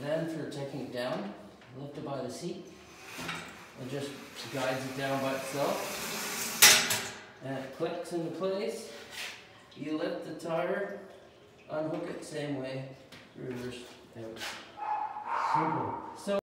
then for taking it down, lift it by the seat. It just guides it down by itself. And it clicks into place. You lift the tire, unhook it same way, reverse out. Simple. So